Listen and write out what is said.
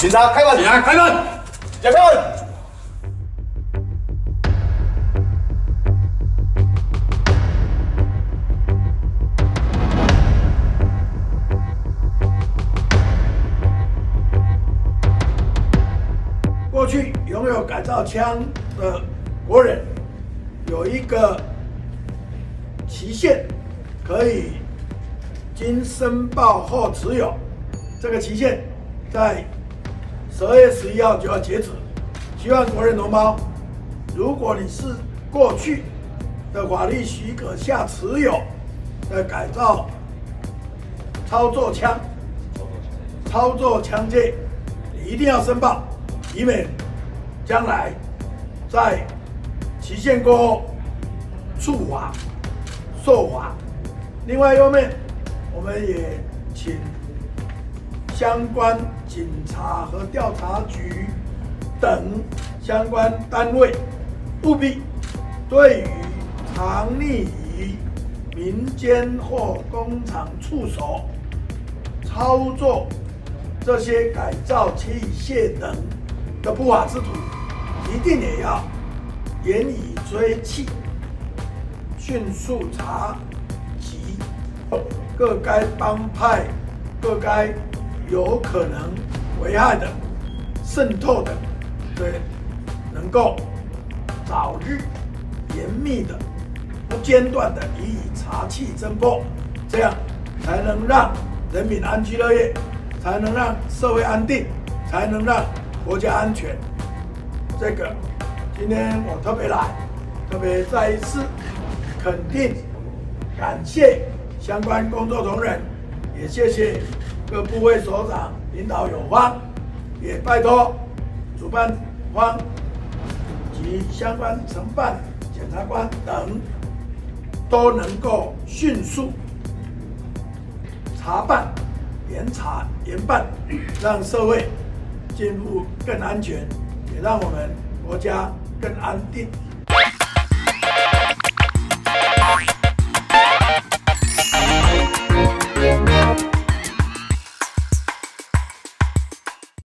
警察开门！警察开门！警察开门！过去拥有改造枪的国人有一个期限，可以经申报后持有。这个期限在十二月十一号就要截止。希望国人同胞，如果你是过去的法律许可下持有的改造操作枪、操作枪械，你一定要申报。以免将来在期限过后处罚、受罚。另外一方面，我们也请相关警察和调查局等相关单位务必对于藏匿于民间或工厂处所操作这些改造器械等。的不法之徒，一定也要严以追缉，迅速查缉各该帮派、各该有可能危害的、渗透的，对，能够早日严密的、不间断的予以查缉侦破，这样才能让人民安居乐业，才能让社会安定，才能让。国家安全，这个今天我特别来，特别再一次肯定、感谢相关工作同仁，也谢谢各部位首长领导有方，也拜托主办方及相关承办检察官等都能够迅速查办、严查严办，让社会。进步更安全，也让我们国家更安定。